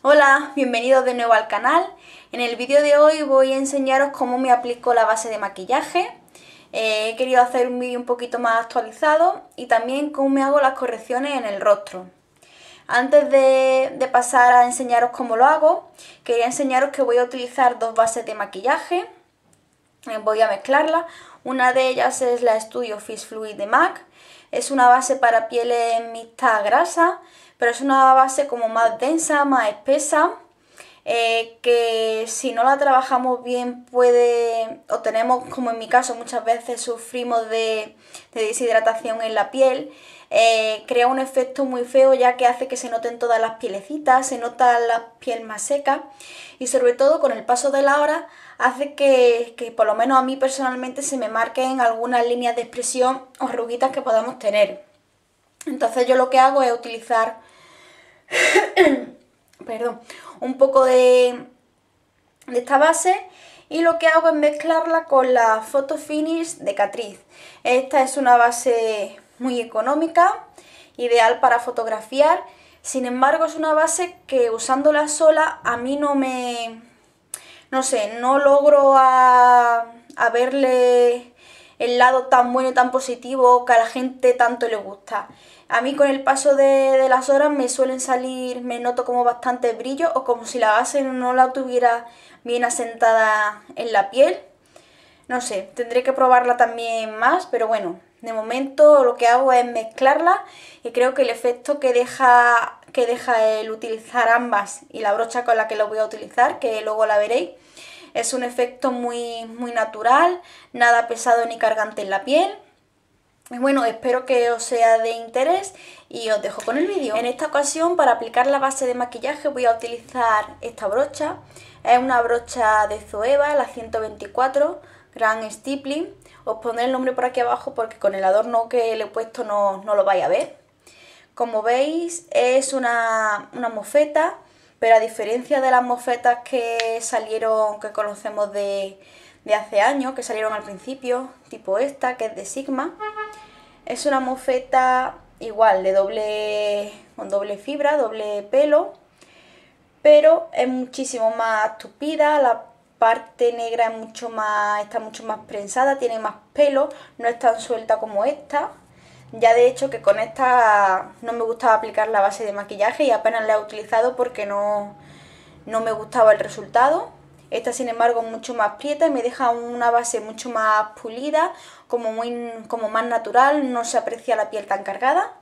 Hola, bienvenidos de nuevo al canal. En el vídeo de hoy voy a enseñaros cómo me aplico la base de maquillaje. Eh, he querido hacer un vídeo un poquito más actualizado y también cómo me hago las correcciones en el rostro. Antes de, pasar a enseñaros cómo lo hago, quería enseñaros que voy a utilizar dos bases de maquillaje. Eh, voy a mezclarlas. Una de ellas es la Studio Fish Fluid de MAC. Es una base para pieles mixta grasa pero es una base como más densa, más espesa, eh, que si no la trabajamos bien puede, o tenemos como en mi caso muchas veces sufrimos de, deshidratación en la piel, eh, crea un efecto muy feo ya que hace que se noten todas las pielecitas, se nota la piel más seca y sobre todo con el paso de la hora hace que, que por lo menos a mí personalmente se me marquen algunas líneas de expresión o arruguitas que podamos tener. Entonces yo lo que hago es utilizar perdón, un poco de, esta base y lo que hago es mezclarla con la Photo Finish de Catrice. Esta es una base muy económica, ideal para fotografiar, sin embargo es una base que usándola sola a mí no me... no sé, no logro a, a verle el lado tan bueno tan positivo que a la gente tanto le gusta. A mí con el paso de, las horas me suelen salir, me noto como bastante brillo o como si la base no la tuviera bien asentada en la piel. No sé, tendré que probarla también más, pero bueno, de momento lo que hago es mezclarla y creo que el efecto que deja, que deja el utilizar ambas y la brocha con la que lo voy a utilizar, que luego la veréis, es un efecto muy, muy natural, nada pesado ni cargante en la piel bueno, espero que os sea de interés y os dejo con el vídeo. En esta ocasión, para aplicar la base de maquillaje, voy a utilizar esta brocha. Es una brocha de Zoeva, la 124, Grand Stippling. Os pondré el nombre por aquí abajo porque con el adorno que le he puesto no, lo vais a ver. Como veis, es una, una mofeta, pero a diferencia de las mofetas que salieron, que conocemos de, de hace años, que salieron al principio, tipo esta, que es de Sigma, es una mofeta igual, de doble, con doble fibra, doble pelo, pero es muchísimo más tupida, la parte negra es mucho más, está mucho más prensada, tiene más pelo, no es tan suelta como esta. Ya de hecho que con esta no me gustaba aplicar la base de maquillaje y apenas la he utilizado porque no, no me gustaba el resultado. Esta sin embargo mucho más prieta y me deja una base mucho más pulida, como, muy, como más natural, no se aprecia la piel tan cargada.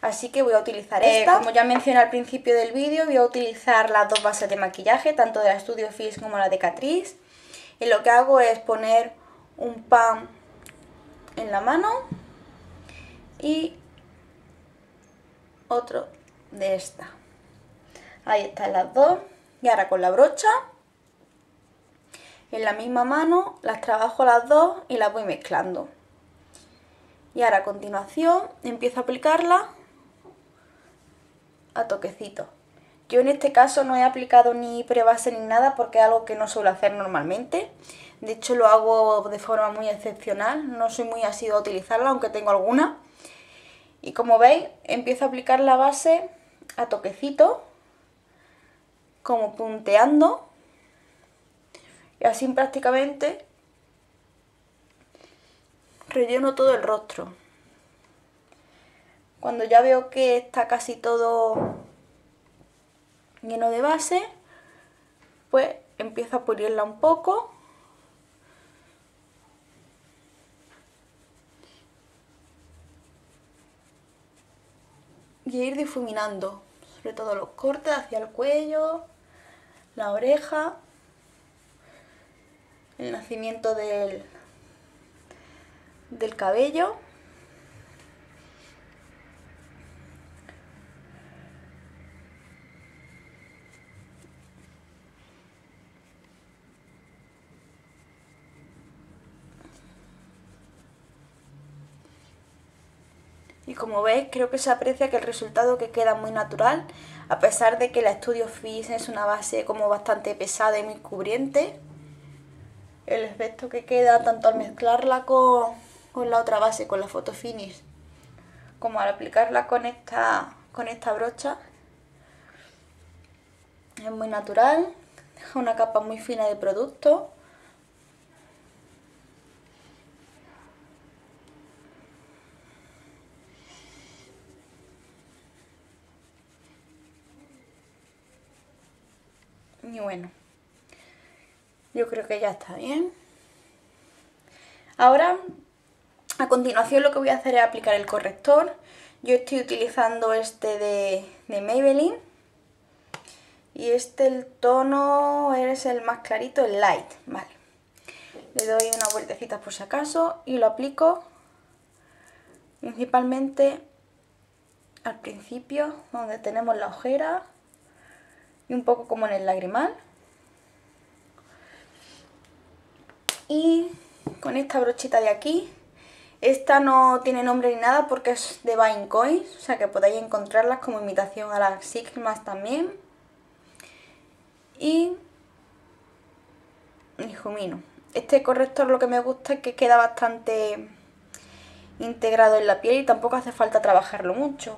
Así que voy a utilizar eh, esta. Como ya mencioné al principio del vídeo, voy a utilizar las dos bases de maquillaje, tanto de la Studio Fix como la de Catrice. Y lo que hago es poner un pan en la mano y otro de esta. Ahí están las dos. Y ahora con la brocha en la misma mano las trabajo las dos y las voy mezclando. Y ahora a continuación empiezo a aplicarla a toquecito. Yo en este caso no he aplicado ni prebase ni nada porque es algo que no suelo hacer normalmente. De hecho lo hago de forma muy excepcional, no soy muy asiduo a utilizarla aunque tengo alguna. Y como veis empiezo a aplicar la base a toquecito, como punteando y así prácticamente relleno todo el rostro. Cuando ya veo que está casi todo lleno de base, pues empiezo a pulirla un poco. Y ir difuminando, sobre todo los cortes hacia el cuello, la oreja el nacimiento del, del cabello. Como veis creo que se aprecia que el resultado que queda muy natural a pesar de que la Studio Fizz es una base como bastante pesada y muy cubriente el efecto que queda tanto al mezclarla con, la otra base, con la Photo Finish, como al aplicarla con esta, con esta brocha, Es muy natural, deja una capa muy fina de producto. Y bueno, yo creo que ya está bien. Ahora, a continuación lo que voy a hacer es aplicar el corrector. Yo estoy utilizando este de, Maybelline. Y este el tono es el más clarito, el light, vale. Le doy una vueltecita por si acaso y lo aplico principalmente al principio, donde tenemos la ojera y un poco como en el lagrimal. Y con esta brochita de aquí, esta no tiene nombre ni nada porque es de Vine Coins, o sea que podéis encontrarlas como imitación a las Sigmas también. Y Jumino. Este corrector lo que me gusta es que queda bastante integrado en la piel y tampoco hace falta trabajarlo mucho.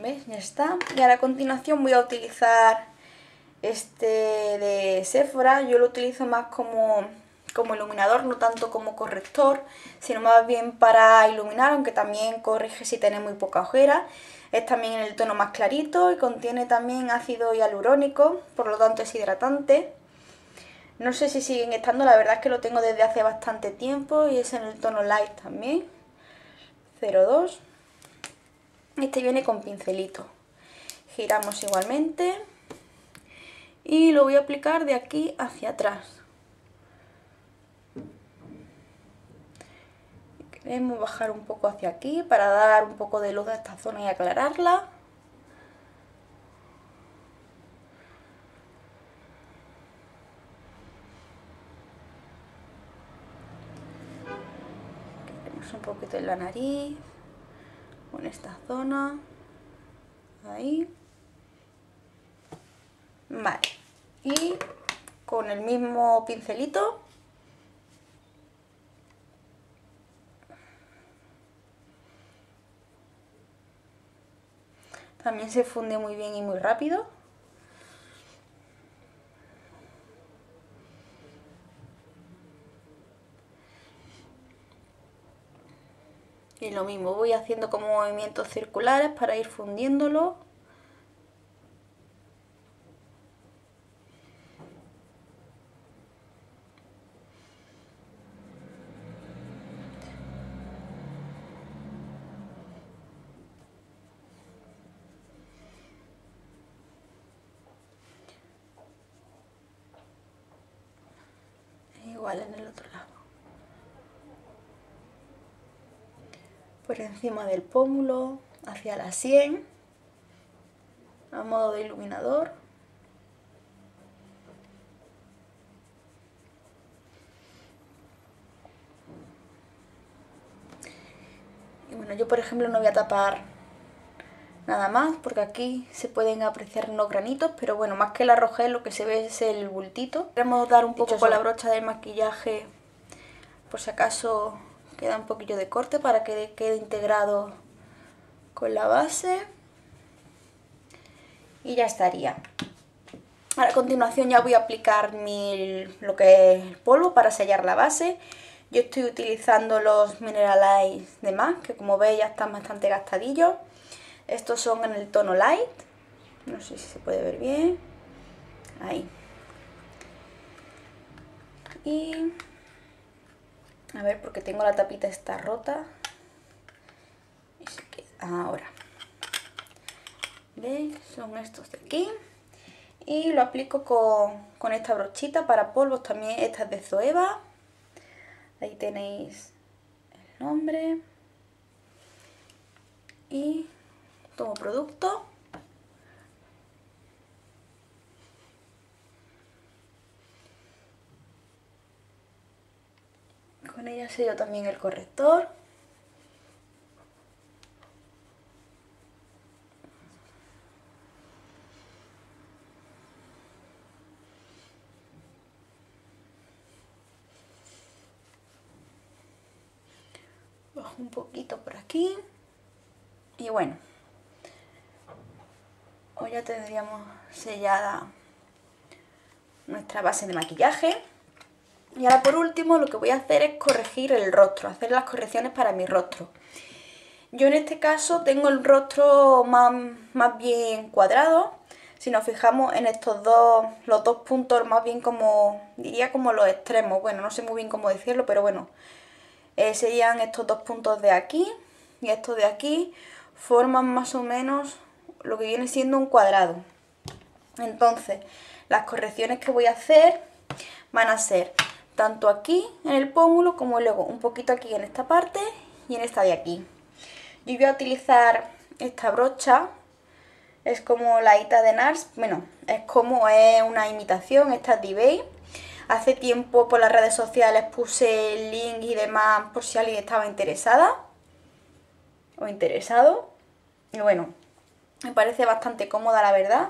¿Ves? Ya está. Y ahora a continuación voy a utilizar este de Sephora. Yo lo utilizo más como, como iluminador, no tanto como corrector, sino más bien para iluminar, aunque también corrige si tiene muy poca ojera. Es también en el tono más clarito y contiene también ácido hialurónico, por lo tanto es hidratante. No sé si siguen estando, la verdad es que lo tengo desde hace bastante tiempo y es en el tono light también. 02. Este viene con pincelito. Giramos igualmente. Y lo voy a aplicar de aquí hacia atrás. Queremos bajar un poco hacia aquí para dar un poco de luz a esta zona y aclararla. Un poquito en la nariz con esta zona. Ahí. Vale. Y con el mismo pincelito. También se funde muy bien y muy rápido Y lo mismo, voy haciendo como movimientos circulares para ir fundiéndolo. Igual en el otro lado. Por encima del pómulo, hacia la sien, a modo de iluminador. Y bueno, yo por ejemplo no voy a tapar nada más porque aquí se pueden apreciar unos granitos, pero bueno, más que el arrojé lo que se ve es el bultito. Queremos dar un poco con la brocha del maquillaje por si acaso queda un poquillo de corte para que quede integrado con la base. Y ya estaría. Ahora, a continuación ya voy a aplicar mi, lo que es el polvo para sellar la base. Yo estoy utilizando los Mineralize de MAC que como veis ya están bastante gastadillos. Estos son en el tono light. No sé si se puede ver bien. Ahí. Y a ver, porque tengo la tapita está rota. Ahora. ¿Veis? Son estos de aquí. Y lo aplico con, con esta brochita para polvos también. Esta es de Zoeva. Ahí tenéis el nombre. Y tomo producto. media se dio también el corrector. Bajo un poquito por aquí. Y bueno, hoy ya tendríamos sellada nuestra base de maquillaje. Y ahora por último lo que voy a hacer es corregir el rostro, hacer las correcciones para mi rostro. Yo en este caso tengo el rostro más, más bien cuadrado. Si nos fijamos en estos dos, los dos puntos más bien como, diría como los extremos. Bueno, no sé muy bien cómo decirlo, pero bueno. Eh, serían estos dos puntos de aquí y estos de aquí. Forman más o menos lo que viene siendo un cuadrado. Entonces, las correcciones que voy a hacer van a ser tanto aquí en el pómulo como luego un poquito aquí en esta parte y en esta de aquí. Yo voy a utilizar esta brocha, es como la Ita de NARS, bueno, es como es una imitación, esta es de eBay. Hace tiempo por las redes sociales puse el link y demás por si alguien estaba interesada o interesado. Y bueno, me parece bastante cómoda la verdad.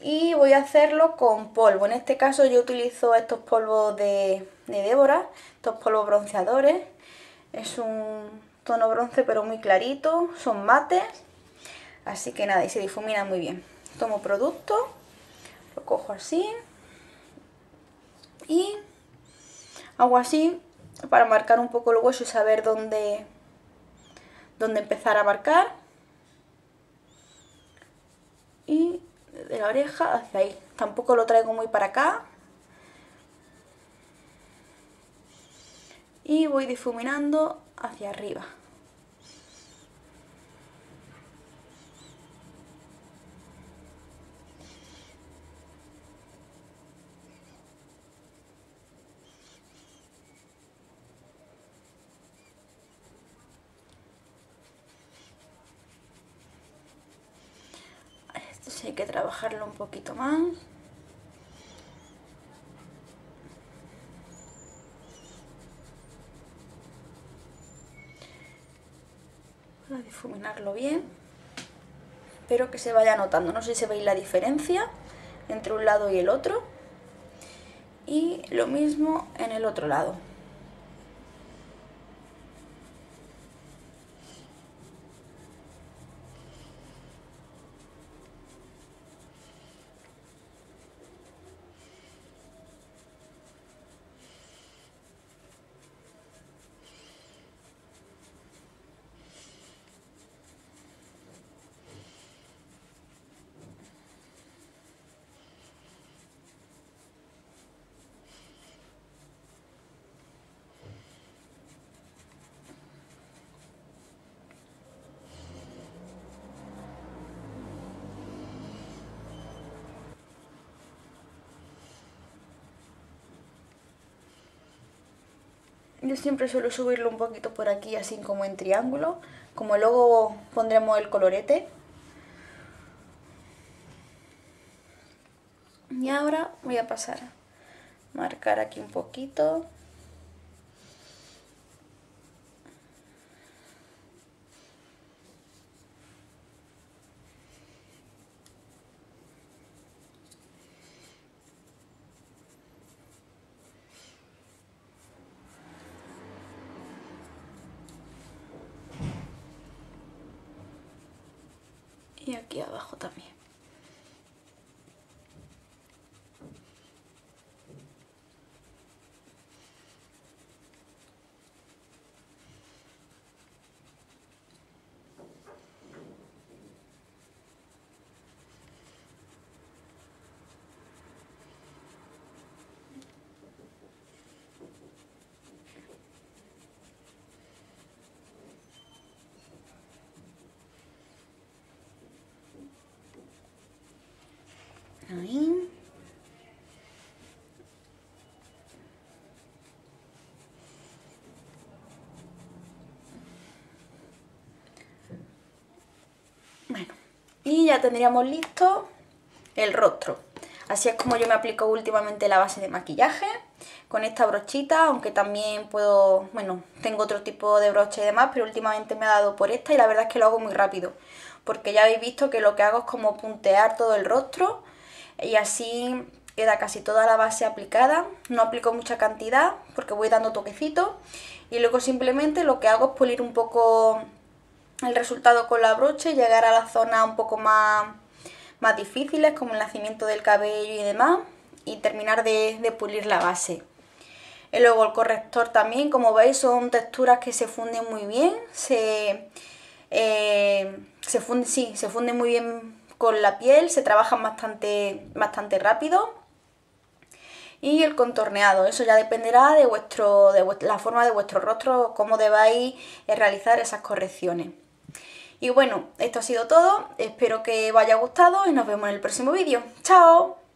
Y voy a hacerlo con polvo. En este caso yo utilizo estos polvos de, de Débora, estos polvos bronceadores. Es un tono bronce pero muy clarito, son mates, así que nada, y se difumina muy bien. Tomo producto, lo cojo así y hago así para marcar un poco el hueso y saber dónde, dónde empezar a marcar. Y de la oreja hacia ahí. Tampoco lo traigo muy para acá. Y voy difuminando hacia arriba. Esto trabajarlo un poquito más. Para difuminarlo bien. Espero que se vaya notando. No sé si veis la diferencia entre un lado y el otro. Y lo mismo en el otro lado. Yo siempre suelo subirlo un poquito por aquí, así como en triángulo. Como luego pondremos el colorete. Y ahora voy a pasar a marcar aquí un poquito. Y aquí abajo también. Ahí. Bueno, y ya tendríamos listo el rostro. Así es como yo me aplico últimamente la base de maquillaje con esta brochita, aunque también puedo, bueno, tengo otro tipo de brocha y demás, pero últimamente me ha dado por esta y la verdad es que lo hago muy rápido, porque ya habéis visto que lo que hago es como puntear todo el rostro y así queda casi toda la base aplicada. No aplico mucha cantidad porque voy dando toquecitos Y luego simplemente lo que hago es pulir un poco el resultado con la brocha y llegar a la zona un poco más, más difíciles como el nacimiento del cabello y demás y terminar de, pulir la base. Y luego el corrector también, como veis, son texturas que se funden muy bien, se, eh, se, funde, sí, se funden muy bien con la piel, se trabajan bastante, bastante rápido. Y el contorneado, eso ya dependerá de, vuestro, de la forma de vuestro rostro, cómo debáis eh, realizar esas correcciones. Y bueno, esto ha sido todo, espero que os haya gustado y nos vemos en el próximo vídeo. ¡Chao!